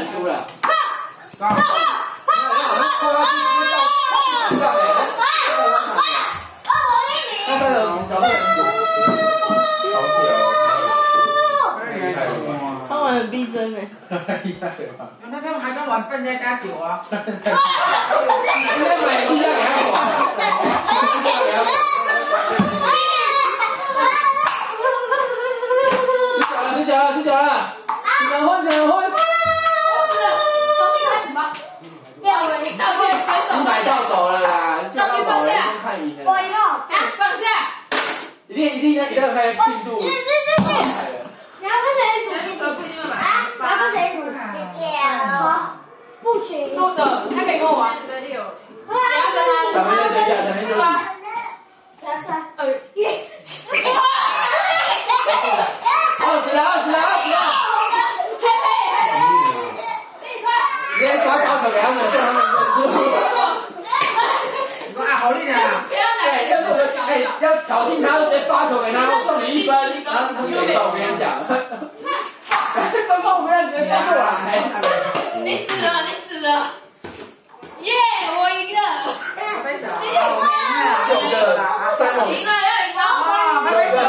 你输了。到，到，扣到第一到上来，那三个角度很超屌，厉害哇！他玩很逼真哎，厉害吧？那他们还在玩扮家家酒啊？应该买一下给他玩。吃酒了，吃酒了，吃酒了，一百到手了啦，就到手了，就看赢了。一定一定要一定要开庆祝。不行。坐着，他可以跟我玩。小朋友休息啊，小朋友休息。三三二一。二十了，二十了，二十了。直接把高手给他们，让他们认输。你说啊，好厉害啊！对，要是我哎要挑衅他，直接发球给他，送你一分，然后他们没送，我跟你讲。中锋不要直接飞过来。你死了，你死了！耶，我赢了！这个三龙。赢了，要赢了！啊，还没死哦，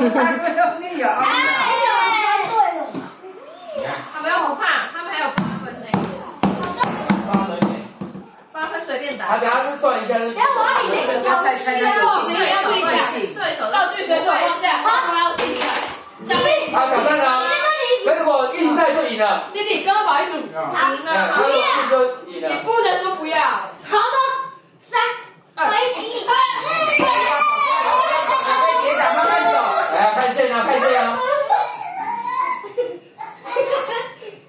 我还没有力啊！要太太那不个，行，要自己下。对手道具随手放下，他们要自己下。小丽，好，挑战了。那如果预赛就赢了，弟弟跟我保一组。赢哎，了，他如果赢就赢你。不能说不要。好的，三二一。别打，慢慢走。来啊，看线啊，看线啊。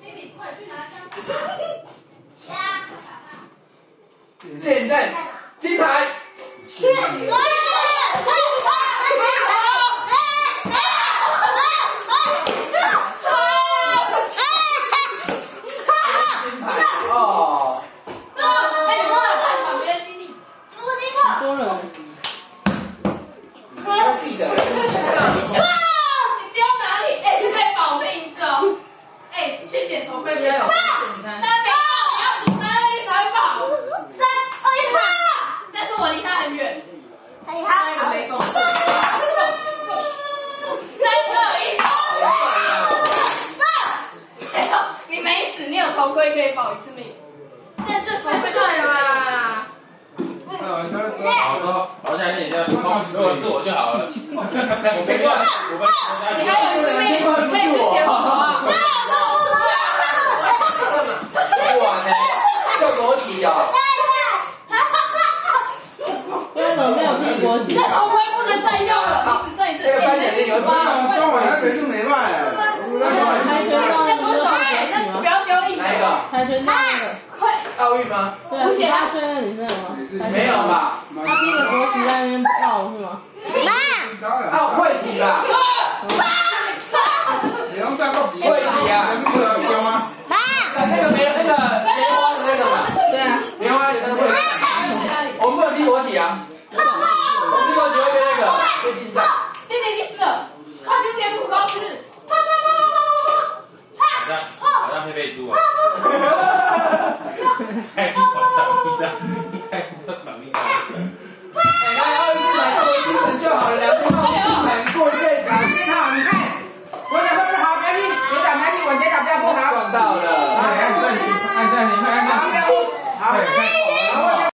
弟弟，快去拿枪。现在金牌。金牌哦。哎，你忘了看场别人经历。很多人。要记得。你丢哪里？哎，这可以保命哦。哎，去捡头盔比较有风险，你看。他没报，你要数三二一才会报。三二一，但是我离他很远，哎他那个没缝。三二一，没有，你没死，你有头盔可以保一次命。但这太了吧？好说，好下一点，如果是我就好了。我你还有一次命，你可以去捡什么啊？不玩呢，就国旗哦。因为怎么没有屁国旗你的？头盔不能再用了，你只剩一次。这个班长是有刚刚晚上谁就没卖，我来跆拳道那多少？不是有哎，那不国旗吗？要丢一哪一个？跆拳道那个，快！奥运吗？对啊，十八岁那女生有吗？没有？吧？他披着国旗在那边跳是吗？妈奥会旗吧？你能站到底，会旗啊？能不能丢吗？那个棉那个棉花的那个嘛，对啊，棉花的那个会旗。我们不能披国旗啊，我们披国旗会被那个被禁赛。弟弟，你死了！快去捡补高吃！啪啪好像好像佩佩猪啊，开始闯上地上，开始就闯地上。来奥运金牌作为金门就好了，两千块金牌过一辈子。幸好你看，我的会不好，赶紧，别打，不要去，我直接打，不要不好。撞到了。